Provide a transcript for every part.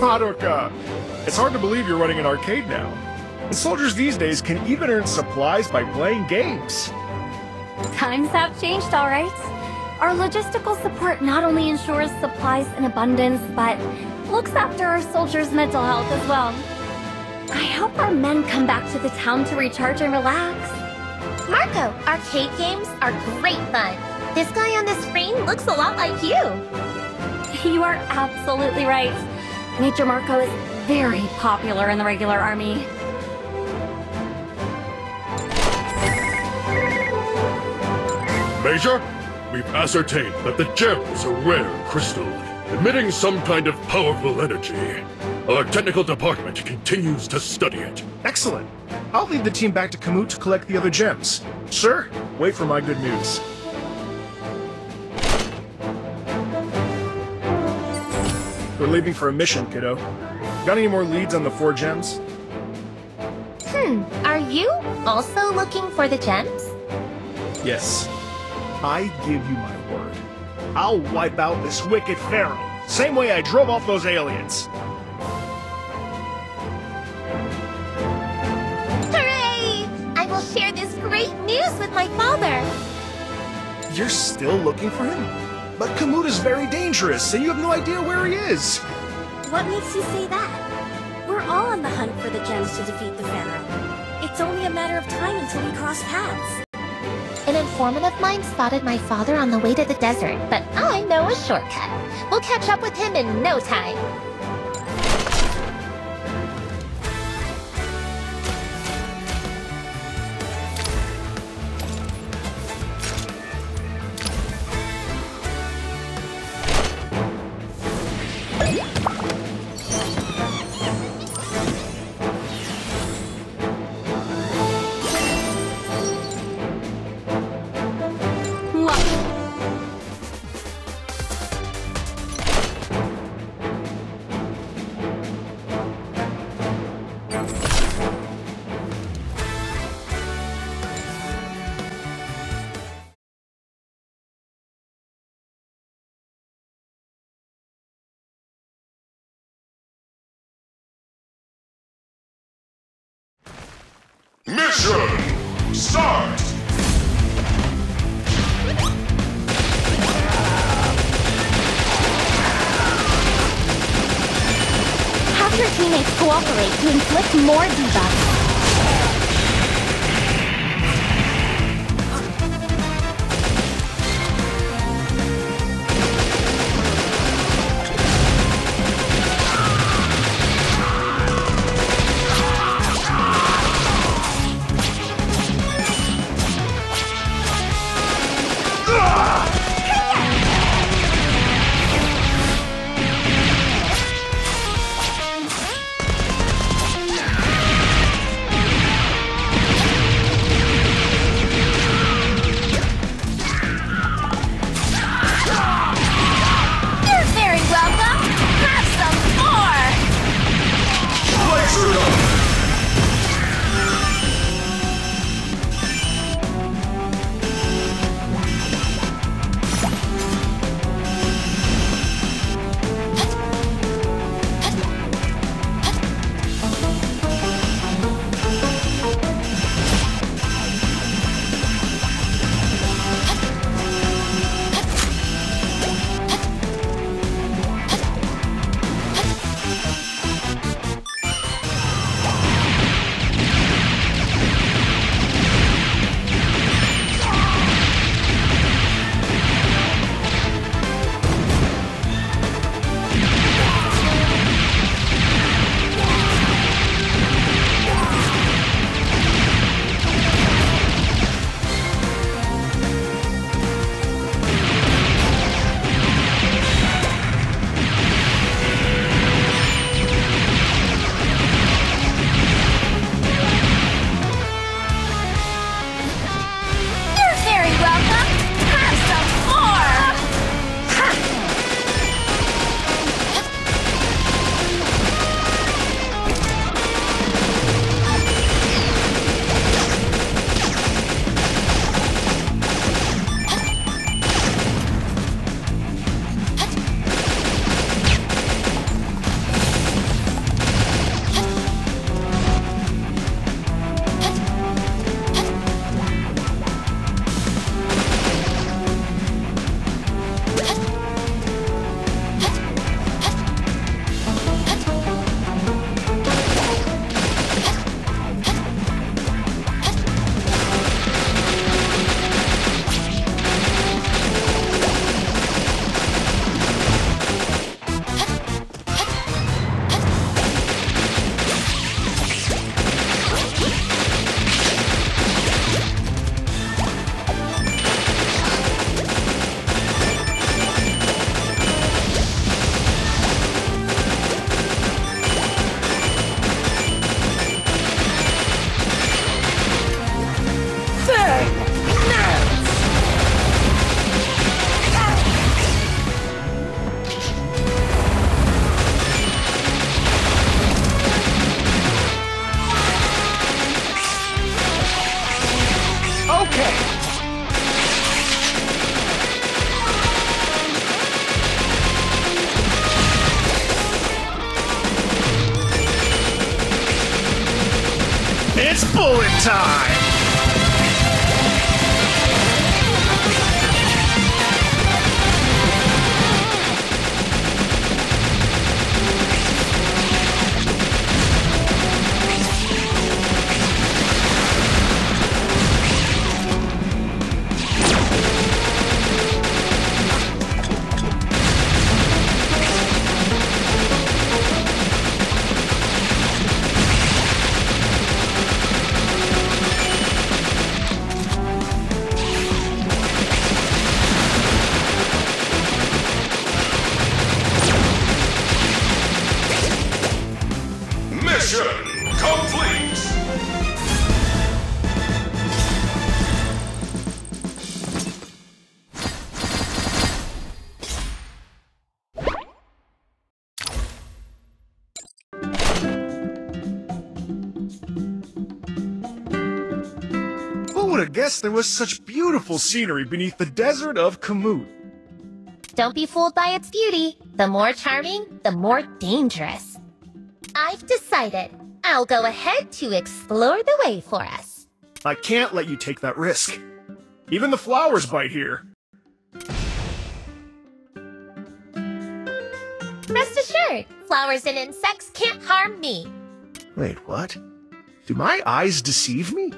Madoka! It's hard to believe you're running an arcade now. And soldiers these days can even earn supplies by playing games. Times have changed, all right. Our logistical support not only ensures supplies in abundance, but looks after our soldiers' mental health as well. I hope our men come back to the town to recharge and relax. Marco, arcade games are great fun. This guy on the screen looks a lot like you. You are absolutely right. Major Marco is very popular in the regular army. Major, we've ascertained that the gem is a rare crystal, emitting some kind of powerful energy. Our technical department continues to study it. Excellent. I'll lead the team back to Kamut to collect the other gems. Sir, wait for my good news. We're leaving for a mission, kiddo. Got any more leads on the four gems? Hmm, are you also looking for the gems? Yes. I give you my word. I'll wipe out this wicked pharaoh, same way I drove off those aliens. Hooray! I will share this great news with my father. You're still looking for him? But Kamut is very dangerous, and you have no idea where he is. What makes you say that? We're all on the hunt for the gems to defeat the Pharaoh. It's only a matter of time until we cross paths. An informant of mine spotted my father on the way to the desert, but I know a shortcut. We'll catch up with him in no time. Mission start! Have your teammates cooperate to inflict more debuffs. Who would have guessed there was such beautiful scenery beneath the desert of Kamut? Don't be fooled by its beauty. The more charming, the more dangerous. I've decided. I'll go ahead to explore the way for us. I can't let you take that risk. Even the flowers bite here. Rest assured, flowers and insects can't harm me. Wait, what? Do my eyes deceive me?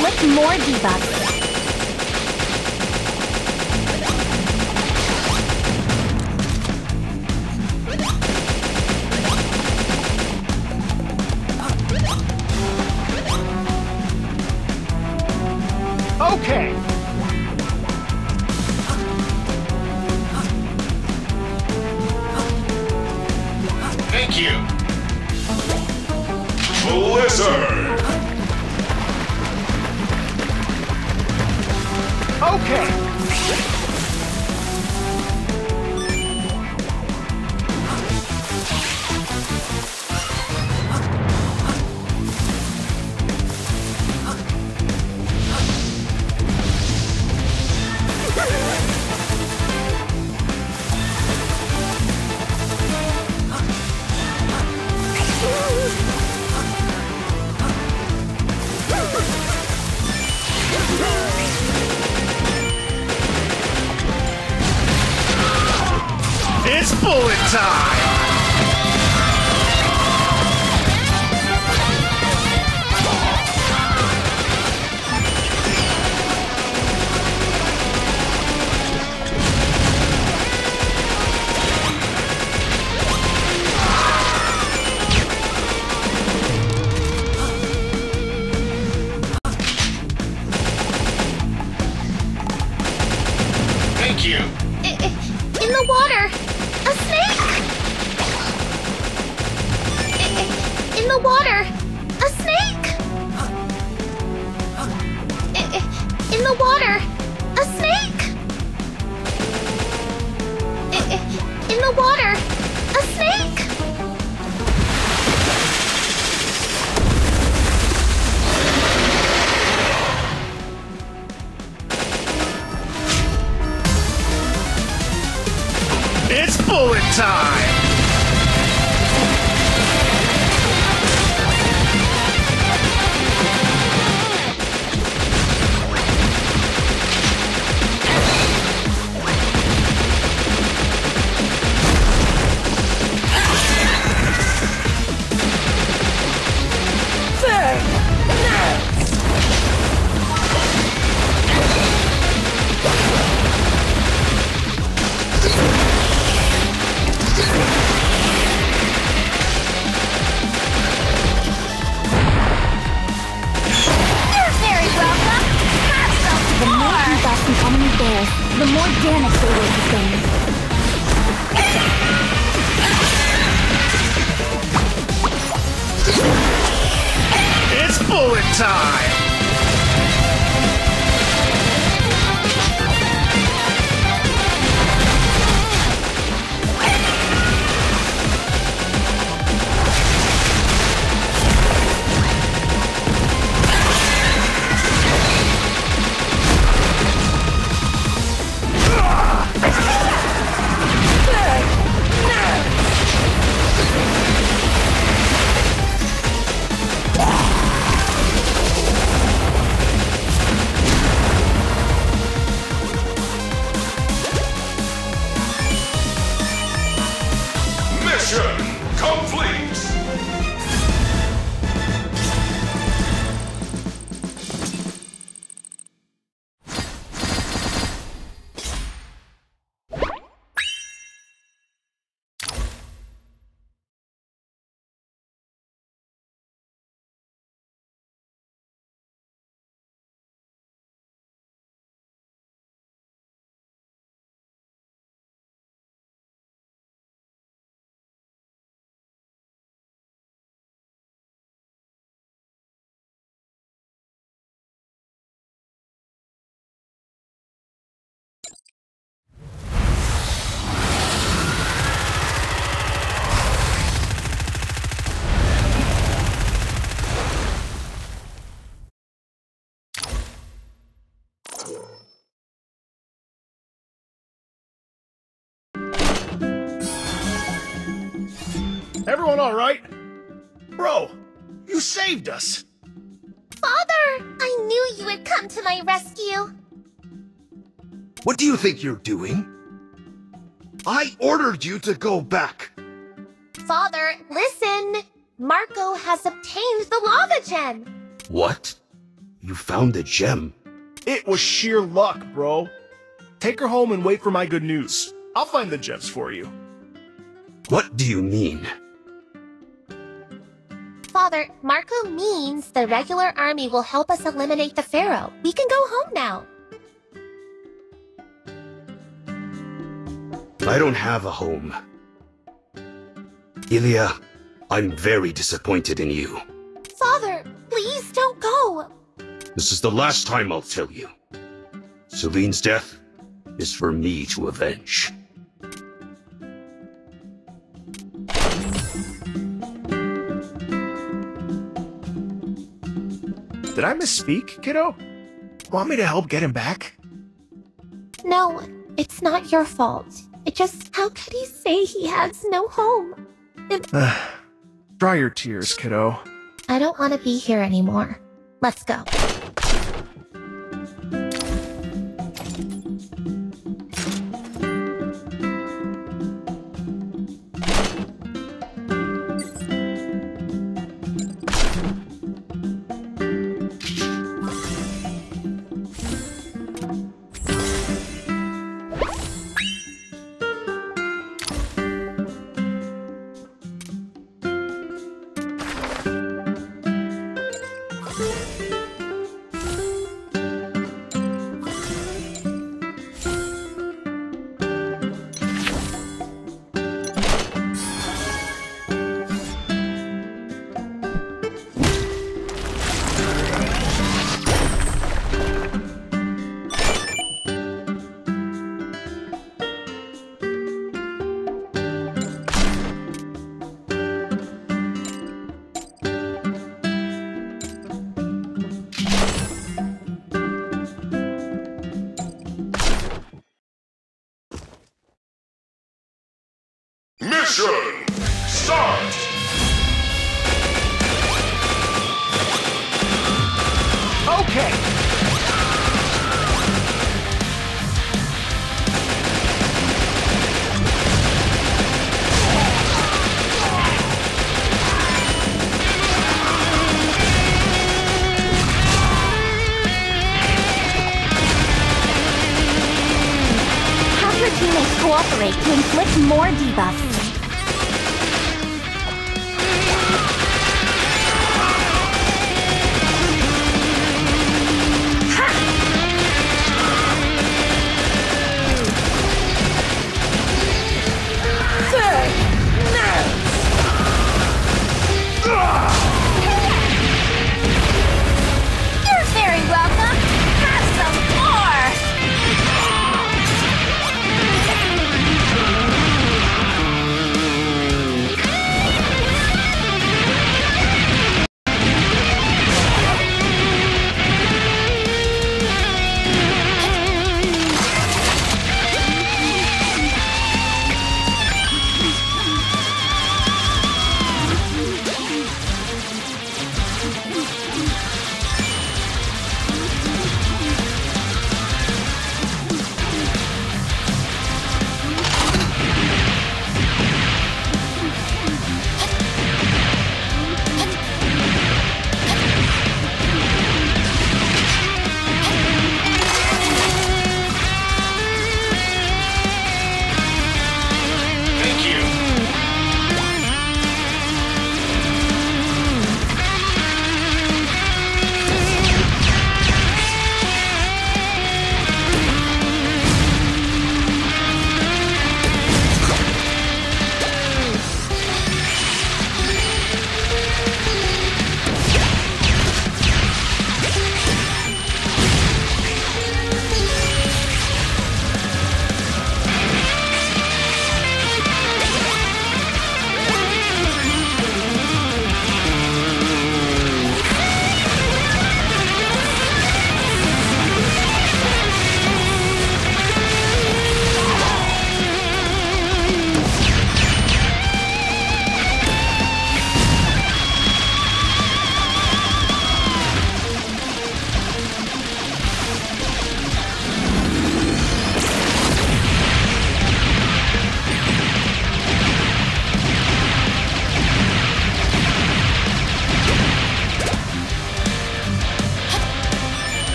Inflict more debuffs. Time! Everyone alright? Bro, you saved us! Father, I knew you would come to my rescue. What do you think you're doing? I ordered you to go back. Father, listen. Marco has obtained the lava gem. What? You found the gem? It was sheer luck, bro. Take her home and wait for my good news. I'll find the gems for you. What do you mean? Father, Marco means the regular army will help us eliminate the Pharaoh. We can go home now. I don't have a home. Ilya, I'm very disappointed in you. Father, please don't go. This is the last time I'll tell you. Celine's death is for me to avenge. Did I misspeak, kiddo? Want me to help get him back? No, it's not your fault. It just, how could he say he has no home? Dry your tears, kiddo. I don't want to be here anymore. Let's go. Mission start! Okay. Have your teammates cooperate to inflict more debuffs.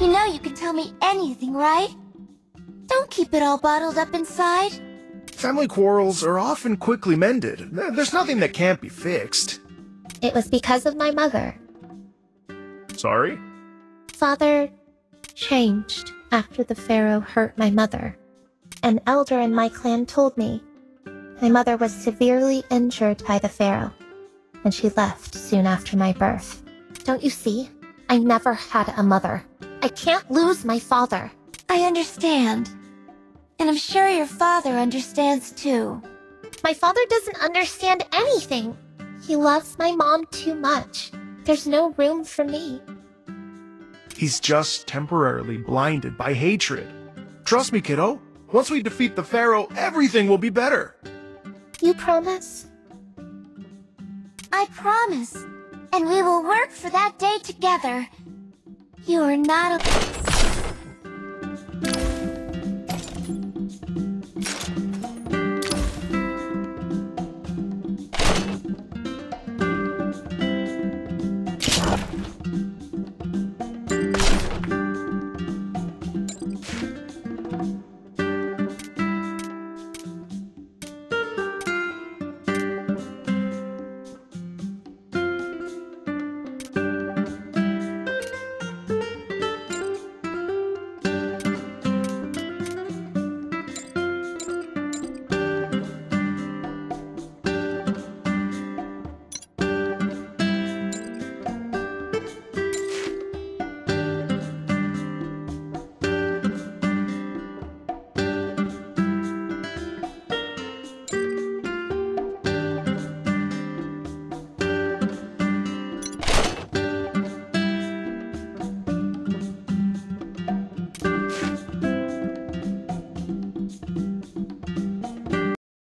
You know you can tell me anything, right? Don't keep it all bottled up inside. Family quarrels are often quickly mended. There's nothing that can't be fixed. It was because of my mother. Sorry? Father changed after the pharaoh hurt my mother. An elder in my clan told me my mother was severely injured by the pharaoh, and she left soon after my birth. Don't you see? I never had a mother. I can't lose my father. I understand. And I'm sure your father understands too. My father doesn't understand anything. He loves my mom too much. There's no room for me. He's just temporarily blinded by hatred. Trust me, kiddo. Once we defeat the Pharaoh, everything will be better. You promise? I promise. And we will work for that day together. You are not a...